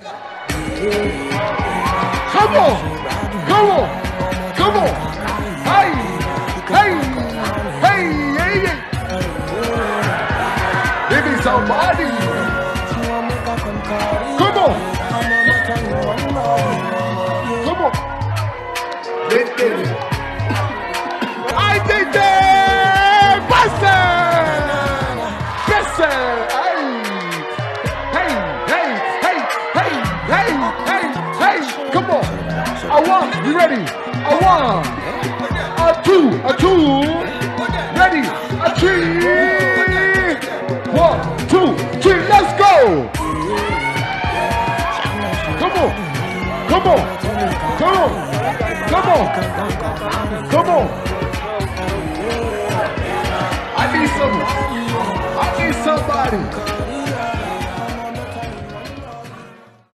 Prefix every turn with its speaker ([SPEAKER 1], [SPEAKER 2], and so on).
[SPEAKER 1] Come on. Come on. Come on. Hey. Hey. Hey. Hey. hey. Give me somebody. Come on. Come on. It. I did it. Buster. Buster. A one. You ready? A one. A two. A two. Ready? A three. One, two, three. Let's go. Come on. Come on. Come on. Come on. Come on. I need some. I need somebody.